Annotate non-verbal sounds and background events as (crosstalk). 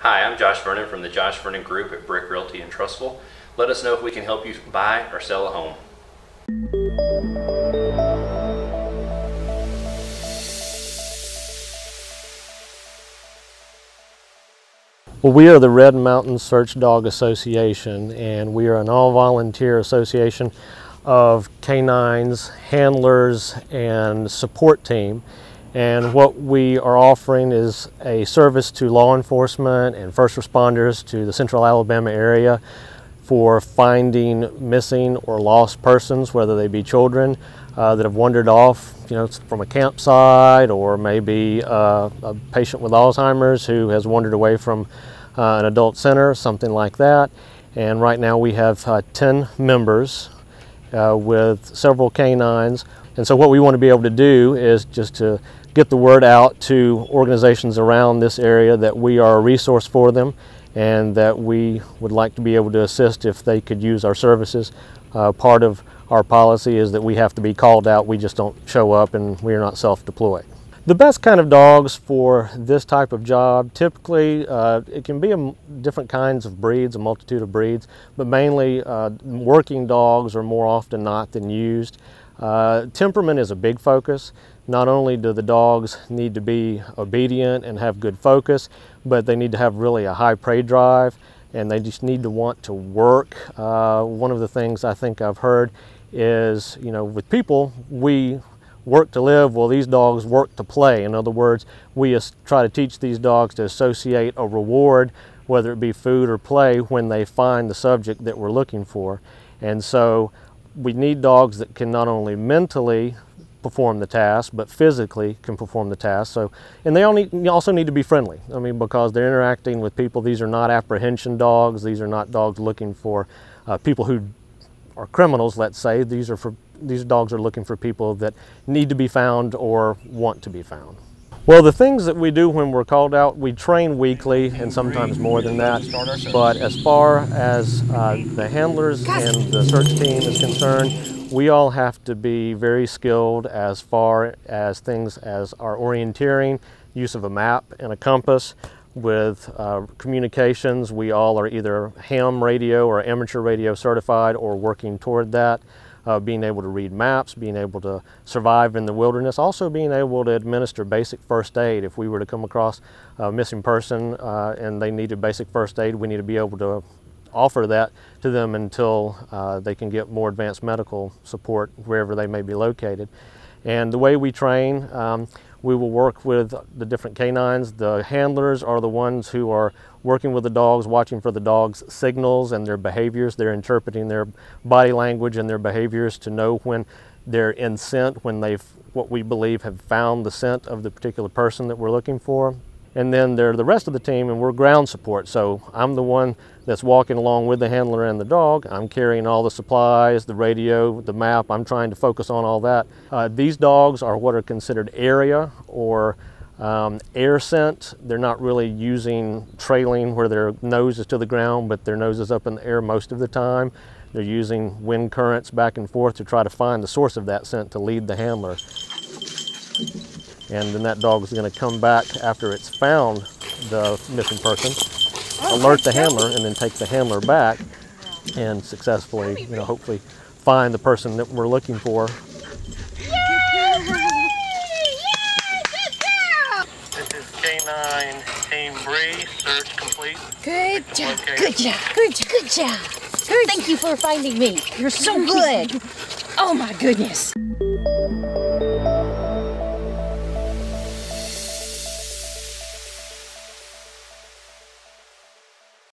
Hi, I'm Josh Vernon from the Josh Vernon Group at Brick Realty and Trussville. Let us know if we can help you buy or sell a home. Well, we are the Red Mountain Search Dog Association, and we are an all-volunteer association of canines, handlers, and support team. And what we are offering is a service to law enforcement and first responders to the central Alabama area for finding missing or lost persons, whether they be children uh, that have wandered off, you know, from a campsite, or maybe uh, a patient with Alzheimer's who has wandered away from uh, an adult center, something like that. And right now we have uh, 10 members uh, with several canines. And so what we want to be able to do is just to get the word out to organizations around this area that we are a resource for them and that we would like to be able to assist if they could use our services. Uh, part of our policy is that we have to be called out, we just don't show up and we are not self-deployed. The best kind of dogs for this type of job, typically uh, it can be a, different kinds of breeds, a multitude of breeds, but mainly uh, working dogs are more often not than used. Uh, temperament is a big focus. Not only do the dogs need to be obedient and have good focus, but they need to have really a high prey drive and they just need to want to work. Uh, one of the things I think I've heard is, you know, with people, we work to live, well, these dogs work to play. In other words, we try to teach these dogs to associate a reward, whether it be food or play, when they find the subject that we're looking for. And so we need dogs that can not only mentally perform the task, but physically can perform the task. So, and they also need to be friendly. I mean, because they're interacting with people. These are not apprehension dogs. These are not dogs looking for uh, people who are criminals. Let's say these are for these dogs are looking for people that need to be found or want to be found. Well, the things that we do when we're called out, we train weekly and sometimes more than that. But as far as uh, the handlers and the search team is concerned, we all have to be very skilled as far as things as our orienteering, use of a map and a compass. With uh, communications, we all are either ham radio or amateur radio certified or working toward that. Uh, being able to read maps, being able to survive in the wilderness, also being able to administer basic first aid. If we were to come across a missing person uh, and they needed basic first aid, we need to be able to offer that to them until uh, they can get more advanced medical support wherever they may be located. And the way we train, um, we will work with the different canines. The handlers are the ones who are working with the dogs, watching for the dogs' signals and their behaviors. They're interpreting their body language and their behaviors to know when they're in scent, when they've, what we believe, have found the scent of the particular person that we're looking for. And then they're the rest of the team and we're ground support. So I'm the one that's walking along with the handler and the dog. I'm carrying all the supplies, the radio, the map. I'm trying to focus on all that. Uh, these dogs are what are considered area or um, air scent. They're not really using trailing where their nose is to the ground, but their nose is up in the air most of the time. They're using wind currents back and forth to try to find the source of that scent to lead the handler and then that dog is going to come back after it's found the missing person, alert the handler, and then take the handler back and successfully, you know, hopefully find the person that we're looking for. Yay! Yay! This is K9 Team Bree, search complete. Good job, good job, good job, good job. Thank you for finding me. You're so good. (laughs) Oh my goodness.